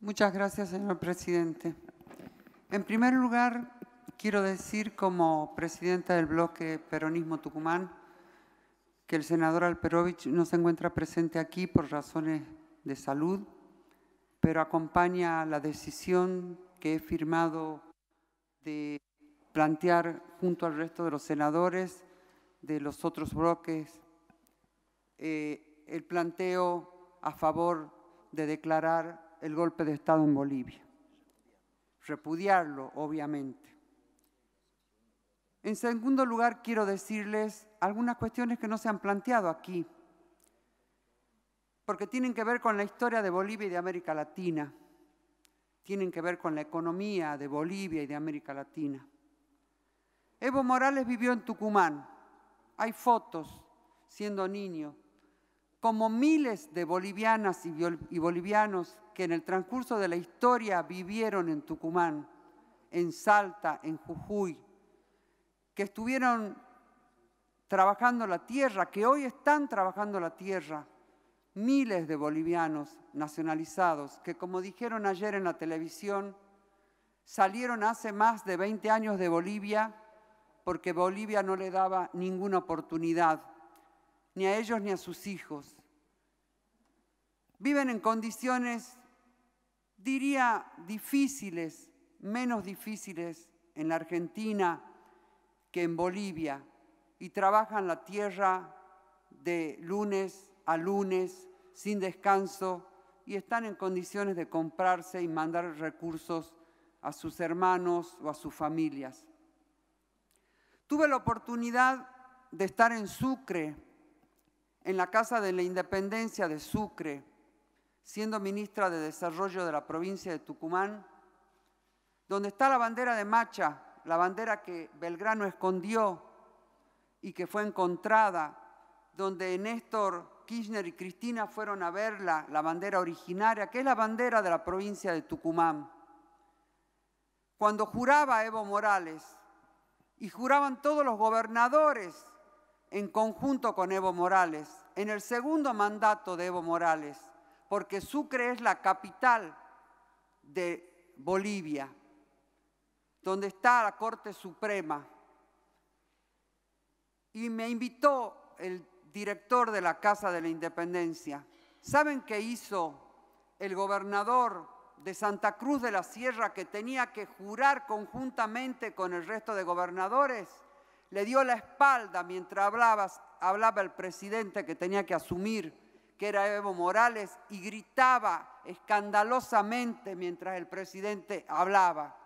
Muchas gracias, señor presidente. En primer lugar, quiero decir como presidenta del bloque Peronismo Tucumán que el senador Alperovich no se encuentra presente aquí por razones de salud, pero acompaña la decisión que he firmado de plantear junto al resto de los senadores de los otros bloques eh, el planteo a favor de declarar el golpe de Estado en Bolivia. Repudiarlo, obviamente. En segundo lugar, quiero decirles algunas cuestiones que no se han planteado aquí, porque tienen que ver con la historia de Bolivia y de América Latina, tienen que ver con la economía de Bolivia y de América Latina. Evo Morales vivió en Tucumán, hay fotos siendo niño, como miles de bolivianas y bolivianos que en el transcurso de la historia vivieron en Tucumán, en Salta, en Jujuy, que estuvieron trabajando la tierra, que hoy están trabajando la tierra, miles de bolivianos nacionalizados, que como dijeron ayer en la televisión, salieron hace más de 20 años de Bolivia porque Bolivia no le daba ninguna oportunidad, ni a ellos ni a sus hijos. Viven en condiciones, diría, difíciles, menos difíciles en la Argentina que en Bolivia, y trabajan la tierra de lunes a lunes sin descanso y están en condiciones de comprarse y mandar recursos a sus hermanos o a sus familias. Tuve la oportunidad de estar en Sucre, en la Casa de la Independencia de Sucre, siendo ministra de Desarrollo de la provincia de Tucumán, donde está la bandera de Macha, la bandera que Belgrano escondió y que fue encontrada, donde Néstor Kirchner y Cristina fueron a verla, la bandera originaria, que es la bandera de la provincia de Tucumán. Cuando juraba Evo Morales, y juraban todos los gobernadores en conjunto con Evo Morales, en el segundo mandato de Evo Morales, porque Sucre es la capital de Bolivia, donde está la Corte Suprema. Y me invitó el director de la Casa de la Independencia. ¿Saben qué hizo el gobernador de Santa Cruz de la Sierra que tenía que jurar conjuntamente con el resto de gobernadores, le dio la espalda mientras hablaba, el presidente que tenía que asumir, que era Evo Morales, y gritaba escandalosamente mientras el presidente hablaba.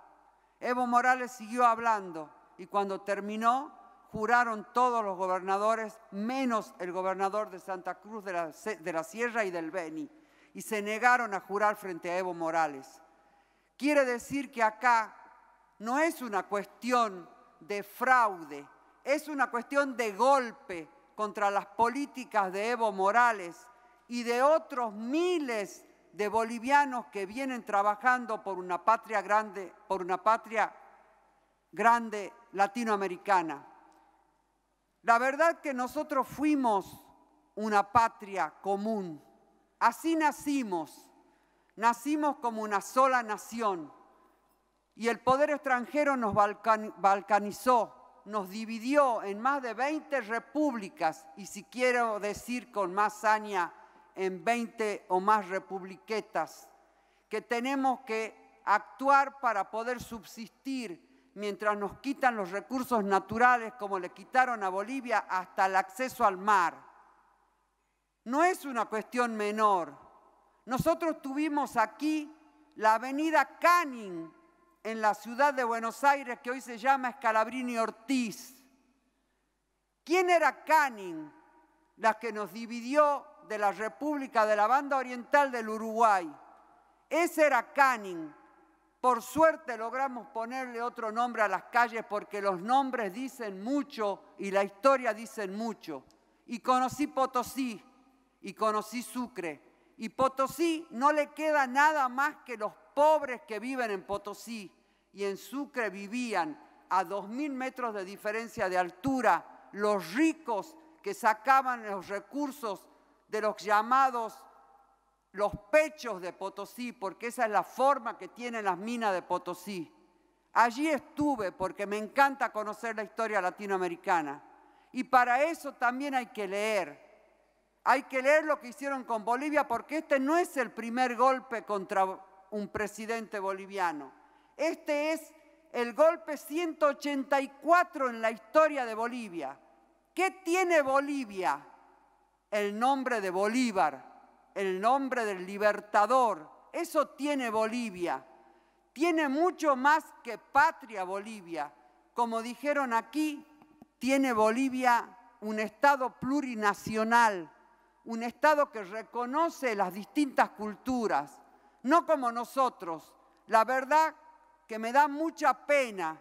Evo Morales siguió hablando y cuando terminó, juraron todos los gobernadores, menos el gobernador de Santa Cruz de la, de la Sierra y del Beni y se negaron a jurar frente a Evo Morales. Quiere decir que acá no es una cuestión de fraude, es una cuestión de golpe contra las políticas de Evo Morales y de otros miles de bolivianos que vienen trabajando por una patria grande, por una patria grande latinoamericana. La verdad que nosotros fuimos una patria común. Así nacimos, nacimos como una sola nación y el poder extranjero nos balcanizó, nos dividió en más de 20 repúblicas y si quiero decir con más saña, en 20 o más republiquetas, que tenemos que actuar para poder subsistir mientras nos quitan los recursos naturales como le quitaron a Bolivia hasta el acceso al mar no es una cuestión menor. Nosotros tuvimos aquí la avenida Canning en la ciudad de Buenos Aires, que hoy se llama Escalabrini Ortiz. ¿Quién era Canning? La que nos dividió de la República de la Banda Oriental del Uruguay. Ese era Canning. Por suerte logramos ponerle otro nombre a las calles porque los nombres dicen mucho y la historia dicen mucho. Y conocí Potosí, y conocí Sucre. Y Potosí no le queda nada más que los pobres que viven en Potosí. Y en Sucre vivían a dos mil metros de diferencia de altura los ricos que sacaban los recursos de los llamados los pechos de Potosí, porque esa es la forma que tienen las minas de Potosí. Allí estuve porque me encanta conocer la historia latinoamericana. Y para eso también hay que leer. Hay que leer lo que hicieron con Bolivia porque este no es el primer golpe contra un presidente boliviano. Este es el golpe 184 en la historia de Bolivia. ¿Qué tiene Bolivia? El nombre de Bolívar, el nombre del libertador. Eso tiene Bolivia. Tiene mucho más que patria Bolivia. Como dijeron aquí, tiene Bolivia un Estado plurinacional, un Estado que reconoce las distintas culturas, no como nosotros. La verdad que me da mucha pena,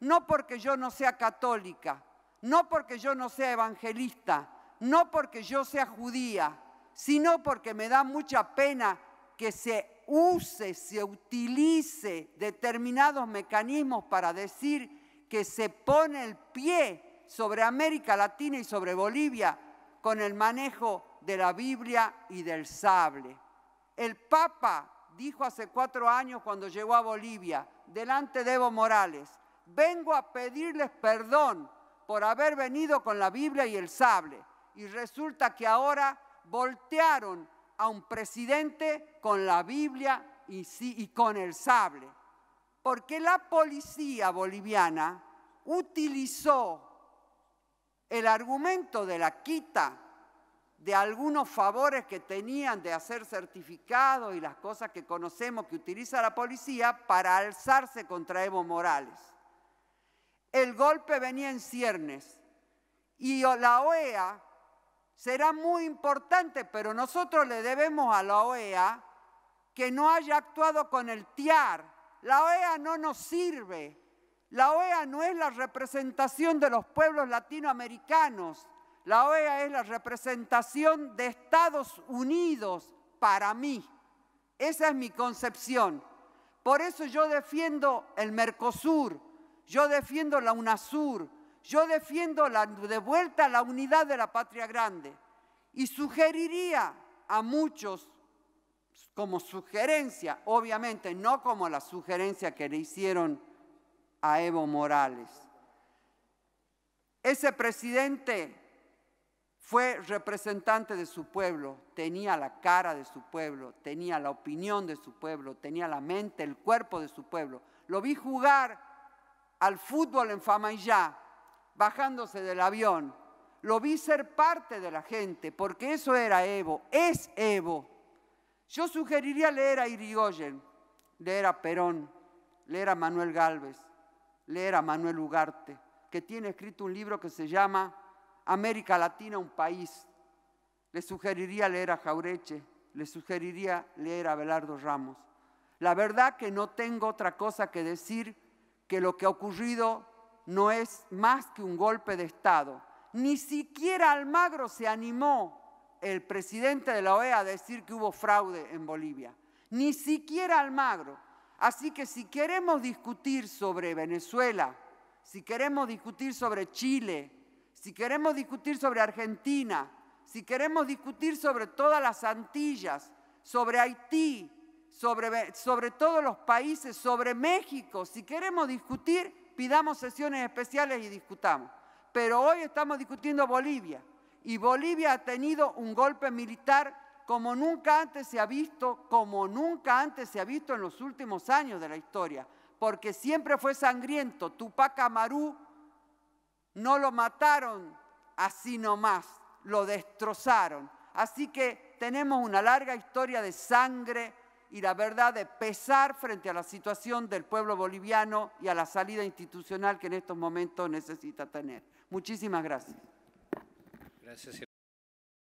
no porque yo no sea católica, no porque yo no sea evangelista, no porque yo sea judía, sino porque me da mucha pena que se use, se utilice determinados mecanismos para decir que se pone el pie sobre América Latina y sobre Bolivia con el manejo de la Biblia y del sable. El Papa dijo hace cuatro años cuando llegó a Bolivia, delante de Evo Morales, vengo a pedirles perdón por haber venido con la Biblia y el sable. Y resulta que ahora voltearon a un presidente con la Biblia y, y con el sable. Porque la policía boliviana utilizó el argumento de la quita de algunos favores que tenían de hacer certificados y las cosas que conocemos que utiliza la policía para alzarse contra Evo Morales. El golpe venía en ciernes y la OEA será muy importante, pero nosotros le debemos a la OEA que no haya actuado con el TIAR. La OEA no nos sirve. La OEA no es la representación de los pueblos latinoamericanos. La OEA es la representación de Estados Unidos para mí. Esa es mi concepción. Por eso yo defiendo el Mercosur, yo defiendo la UNASUR, yo defiendo la, de vuelta la unidad de la patria grande y sugeriría a muchos como sugerencia, obviamente no como la sugerencia que le hicieron a Evo Morales. Ese presidente fue representante de su pueblo, tenía la cara de su pueblo, tenía la opinión de su pueblo, tenía la mente, el cuerpo de su pueblo. Lo vi jugar al fútbol en Famayá, bajándose del avión. Lo vi ser parte de la gente, porque eso era Evo, es Evo. Yo sugeriría leer a Irigoyen, leer a Perón, leer a Manuel Galvez, leer a Manuel Ugarte, que tiene escrito un libro que se llama América Latina un país. Le sugeriría leer a Jaureche, le sugeriría leer a Belardo Ramos. La verdad que no tengo otra cosa que decir que lo que ha ocurrido no es más que un golpe de Estado. Ni siquiera Almagro se animó, el presidente de la OEA, a decir que hubo fraude en Bolivia. Ni siquiera Almagro. Así que si queremos discutir sobre Venezuela, si queremos discutir sobre Chile, si queremos discutir sobre Argentina, si queremos discutir sobre todas las Antillas, sobre Haití, sobre, sobre todos los países, sobre México, si queremos discutir, pidamos sesiones especiales y discutamos. Pero hoy estamos discutiendo Bolivia y Bolivia ha tenido un golpe militar como nunca antes se ha visto, como nunca antes se ha visto en los últimos años de la historia, porque siempre fue sangriento. Tupac Amaru no lo mataron así nomás, lo destrozaron. Así que tenemos una larga historia de sangre y la verdad de pesar frente a la situación del pueblo boliviano y a la salida institucional que en estos momentos necesita tener. Muchísimas gracias. Gracias.